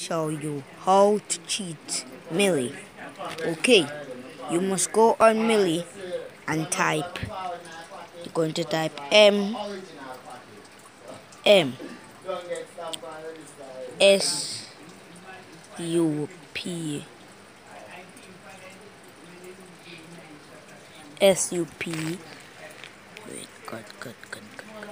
show you how to cheat Millie. Okay, you must go on Millie and type. You're going to type M M S U P S U P. Wait, Good, good, good, good.